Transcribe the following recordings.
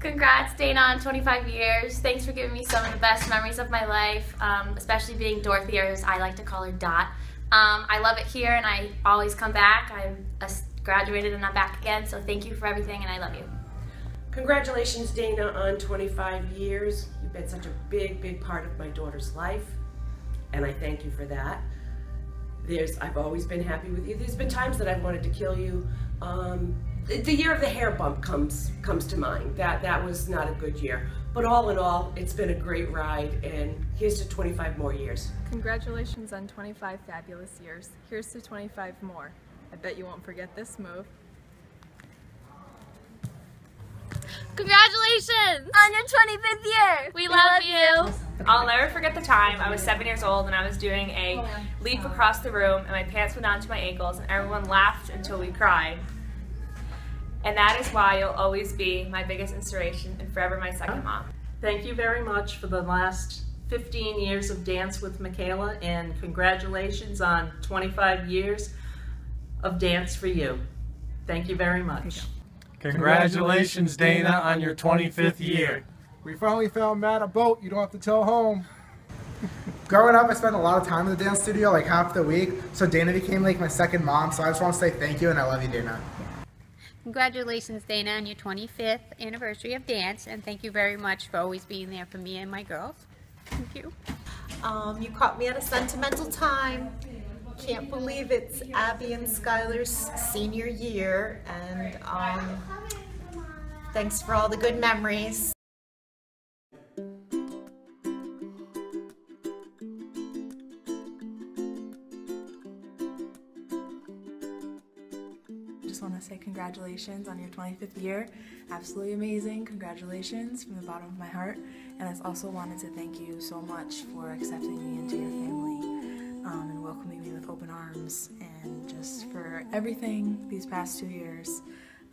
Congrats, Dayna, on 25 years. Thanks for giving me some of the best memories of my life, um, especially being Dorothy, or as I like to call her, Dot. Um, I love it here, and I always come back. I'm a, graduated, and I'm back again. So thank you for everything, and I love you. Congratulations, Dayna, on 25 years. You've been such a big, big part of my daughter's life, and I thank you for that. There's, I've always been happy with you. There's been times that I've wanted to kill you. Um, the year of the hair bump comes comes to mind. That that was not a good year. But all in all, it's been a great ride, and here's to 25 more years. Congratulations on 25 fabulous years. Here's to 25 more. I bet you won't forget this move. Congratulations on your 25th year. We, we love, love, you. I'll never forget the time I was seven years old and I was doing a leap across the room and my pants went down to my ankles and everyone laughed until we cried. And that is why you'll always be my biggest inspiration and forever my second mom. Thank you very much for the last 15 years of Dance with Michaela and congratulations on 25 years of Dance for You. Thank you very much. Congratulations, Dayna, on your 25th year. We finally found Matt a boat you don't have to tell home. Growing up, I spent a lot of time in the dance studio, like half the week, so Dayna became like my second mom, so I just want to say thank you and I love you, Dayna. Congratulations, Dayna, on your 25th anniversary of dance, and thank you very much for always being there for me and my girls. Thank you. Um, you caught me at a sentimental time. Can't believe it's Abby and Skylar's senior year, and um, thanks for all the good memories. Say congratulations on your 25th year. Absolutely amazing. Congratulations from the bottom of my heart. And I also wanted to thank you so much for accepting me into your family um, and welcoming me with open arms and just for everything these past two years.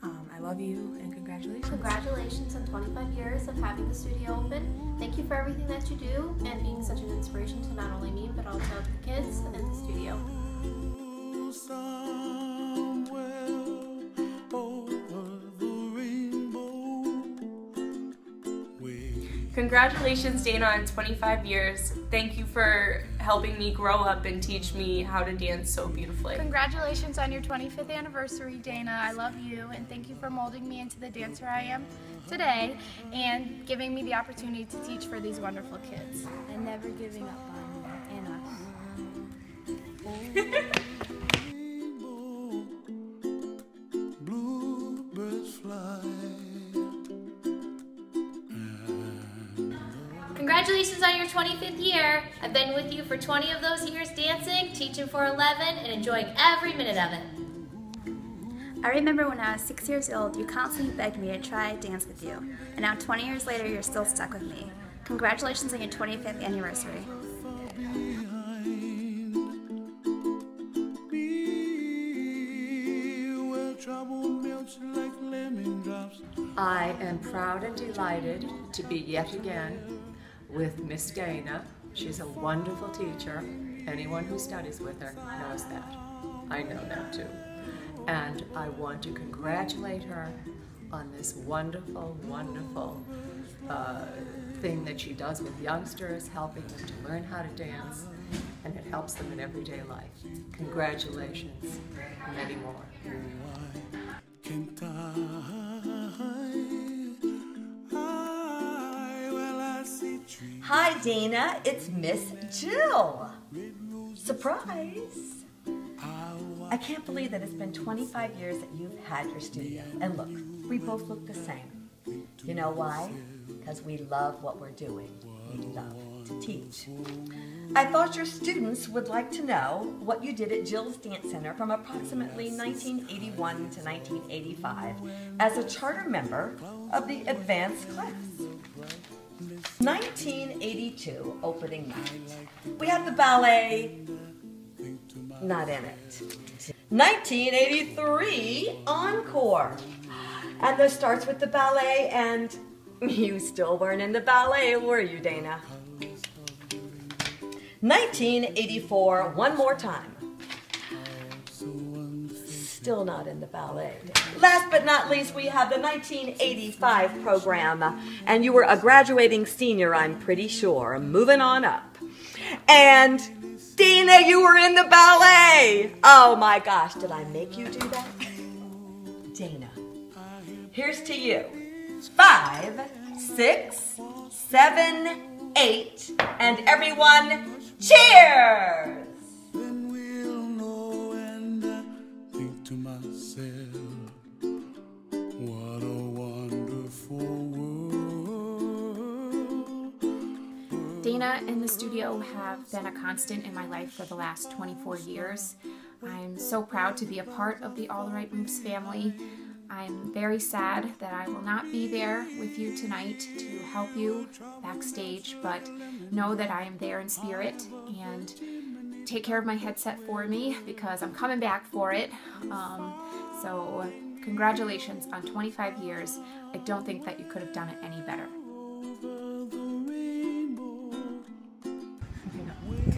Um, I love you and congratulations. Congratulations on 25 years of having the studio open. Thank you for everything that you do and being such an inspiration to not only me but also the kids and the studio. Congratulations, Dayna, on 25 years. Thank you for helping me grow up and teach me how to dance so beautifully. Congratulations on your 25th anniversary, Dayna. I love you, and thank you for molding me into the dancer I am today and giving me the opportunity to teach for these wonderful kids. And never giving up on me and us. Congratulations on your 25th year. I've been with you for 20 of those years dancing, teaching for 11, and enjoying every minute of it. I remember when I was six years old, you constantly begged me to try dance with you. And now 20 years later, you're still stuck with me. Congratulations on your 25th anniversary. I am proud and delighted to be yet again with Miss Dayna. She's a wonderful teacher. Anyone who studies with her knows that. I know that too. And I want to congratulate her on this wonderful, wonderful uh, thing that she does with youngsters, helping them to learn how to dance, and it helps them in everyday life. Congratulations, many more. Hi, Dayna. It's Miss Jill. Surprise. I can't believe that it's been 25 years that you've had your studio. And look, we both look the same. You know why? Because we love what we're doing. We love to teach. I thought your students would like to know what you did at Jill's Dance Center from approximately 1981 to 1985 as a charter member of the advanced class. 1982 opening night. We have the ballet not in it. 1983 encore. And this starts with the ballet and you still weren't in the ballet, were you, Dayna? 1984, one more time. Still not in the ballet. Last but not least, we have the 1985 program. And you were a graduating senior, I'm pretty sure. Moving on up. And Dina, you were in the ballet. Oh my gosh, did I make you do that? Dayna, here's to you. Five, six, seven, eight, and everyone, cheers! Dayna and the studio have been a constant in my life for the last 24 years. I'm so proud to be a part of the All the Right Moves family. I'm very sad that I will not be there with you tonight to help you backstage, but know that I am there in spirit and take care of my headset for me because I'm coming back for it. Um, so, congratulations on 25 years. I don't think that you could have done it any better.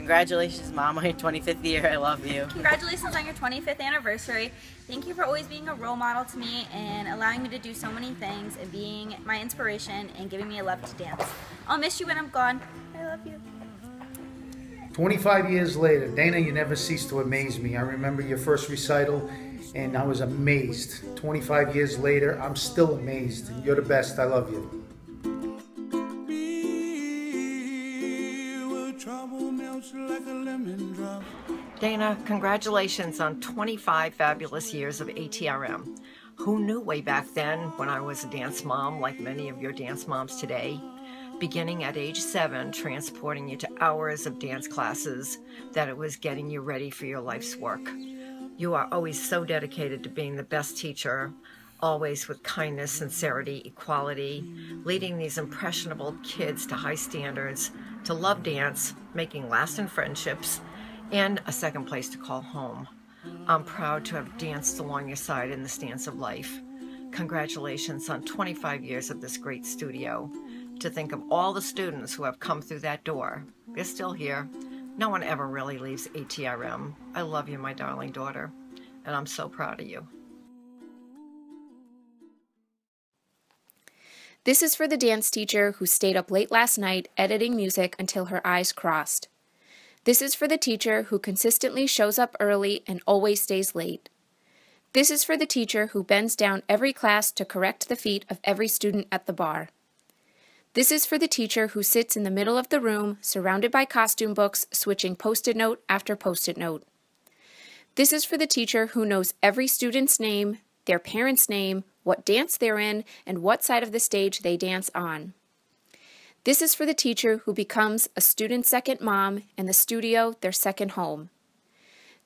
Congratulations, Mom, on your 25th year. I love you. Congratulations on your 25th anniversary. Thank you for always being a role model to me and allowing me to do so many things and being my inspiration and giving me a love to dance. I'll miss you when I'm gone. I love you. 25 years later, Dayna, you never cease to amaze me. I remember your first recital and I was amazed. 25 years later, I'm still amazed. You're the best. I love you. Dayna, congratulations on 25 fabulous years of ATRM. Who knew way back then, when I was a dance mom, like many of your dance moms today, beginning at age seven, transporting you to hours of dance classes, that it was getting you ready for your life's work. You are always so dedicated to being the best teacher, always with kindness, sincerity, equality, leading these impressionable kids to high standards, to love dance, making lasting friendships, and a second place to call home. I'm proud to have danced along your side in this dance of life. Congratulations on 25 years of this great studio. To think of all the students who have come through that door, they're still here. No one ever really leaves ATRM. I love you, my darling daughter, and I'm so proud of you. This is for the dance teacher who stayed up late last night editing music until her eyes crossed. This is for the teacher who consistently shows up early and always stays late. This is for the teacher who bends down every class to correct the feet of every student at the bar. This is for the teacher who sits in the middle of the room, surrounded by costume books, switching post it note after post it note. This is for the teacher who knows every student's name, their parent's name, what dance they're in, and what side of the stage they dance on. This is for the teacher who becomes a student's second mom and the studio their second home.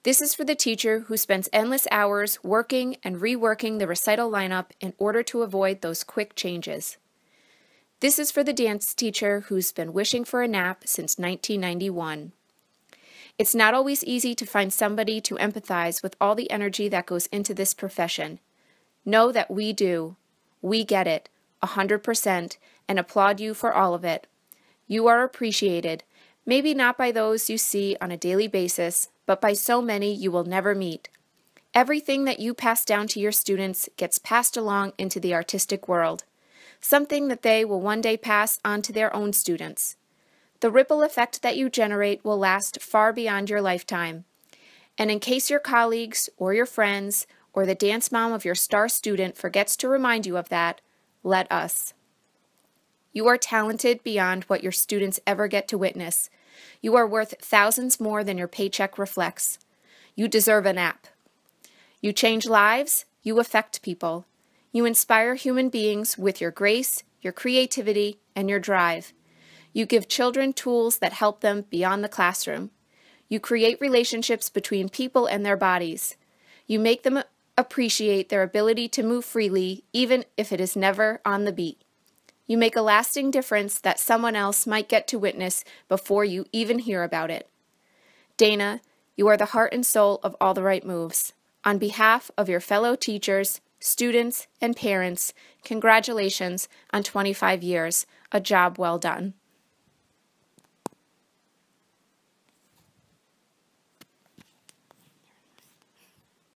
This is for the teacher who spends endless hours working and reworking the recital lineup in order to avoid those quick changes. This is for the dance teacher who's been wishing for a nap since 1991. It's not always easy to find somebody to empathize with all the energy that goes into this profession. Know that we do. We get it, a 100%, and applaud you for all of it. You are appreciated, maybe not by those you see on a daily basis, but by so many you will never meet. Everything that you pass down to your students gets passed along into the artistic world, something that they will one day pass on to their own students. The ripple effect that you generate will last far beyond your lifetime. And in case your colleagues or your friends or the dance mom of your star student forgets to remind you of that, let us. You are talented beyond what your students ever get to witness. You are worth thousands more than your paycheck reflects. You deserve a nap. You change lives, you affect people. You inspire human beings with your grace, your creativity, and your drive. You give children tools that help them beyond the classroom. You create relationships between people and their bodies. You make them appreciate their ability to move freely, even if it is never on the beat. You make a lasting difference that someone else might get to witness before you even hear about it. Dayna, you are the heart and soul of all the right moves. On behalf of your fellow teachers, students, and parents, congratulations on 25 years. A job well done.